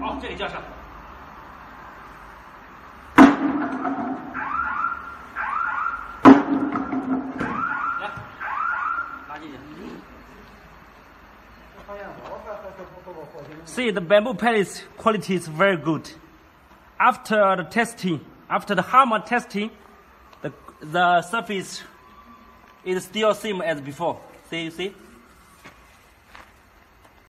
好，这里叫上。来，拉进去。See, the bamboo pallets quality is very good. After the testing, after the hammer testing, the, the surface is still same as before. See, see?